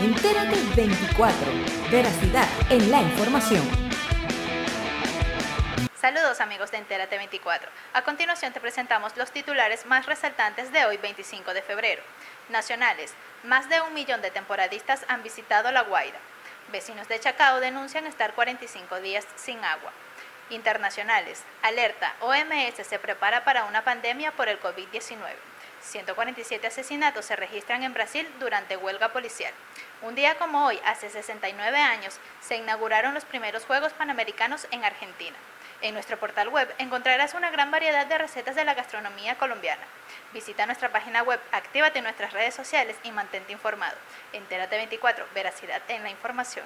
Entérate 24. Veracidad en la información. Saludos amigos de Entérate 24. A continuación te presentamos los titulares más resaltantes de hoy 25 de febrero. Nacionales. Más de un millón de temporadistas han visitado La Guaira. Vecinos de Chacao denuncian estar 45 días sin agua. Internacionales. Alerta. OMS se prepara para una pandemia por el COVID-19. 147 asesinatos se registran en Brasil durante huelga policial. Un día como hoy, hace 69 años, se inauguraron los primeros Juegos Panamericanos en Argentina. En nuestro portal web encontrarás una gran variedad de recetas de la gastronomía colombiana. Visita nuestra página web, actívate en nuestras redes sociales y mantente informado. Entérate 24, veracidad en la información.